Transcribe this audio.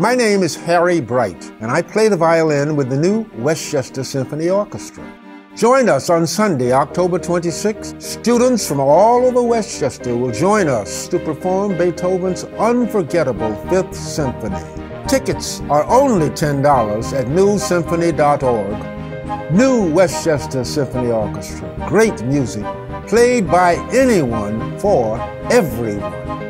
My name is Harry Bright, and I play the violin with the new Westchester Symphony Orchestra. Join us on Sunday, October 26th. Students from all over Westchester will join us to perform Beethoven's unforgettable Fifth Symphony. Tickets are only $10 at newsymphony.org. New Westchester Symphony Orchestra. Great music, played by anyone for everyone.